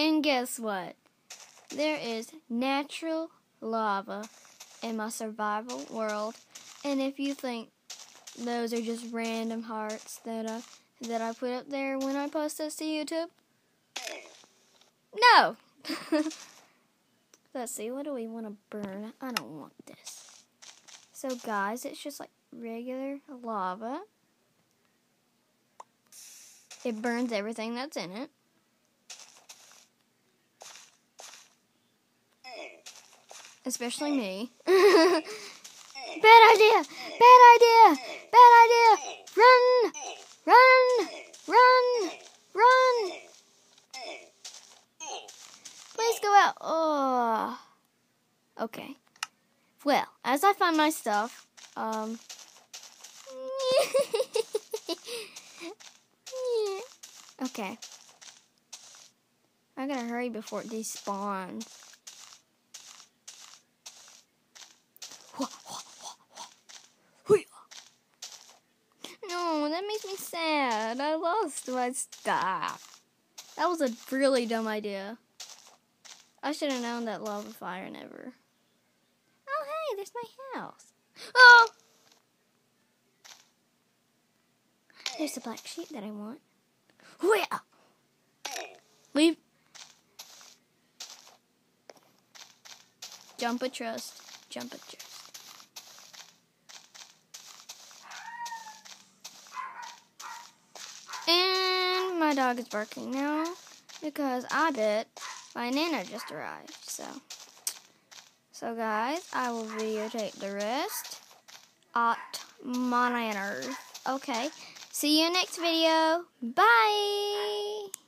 And guess what? There is natural lava in my survival world. And if you think those are just random hearts that I that I put up there when I post this to YouTube, no. Let's see, what do we want to burn? I don't want this. So guys, it's just like regular lava. It burns everything that's in it. Especially me. bad idea! Bad idea! Bad idea! Run! Run! Run! Run! Please go out. Oh. Okay. Well, as I find my stuff, um. okay. I gotta hurry before it despawns. No, that makes sad. I lost my stuff. That was a really dumb idea. I should have known that lava fire never. Oh, hey, there's my house. Oh! There's the black sheep that I want. Where? Leave. Jump a trust. Jump a trust. And my dog is barking now because I bet my nana just arrived. So, so guys, I will videotape the rest at my nana's. Okay, see you next video. Bye.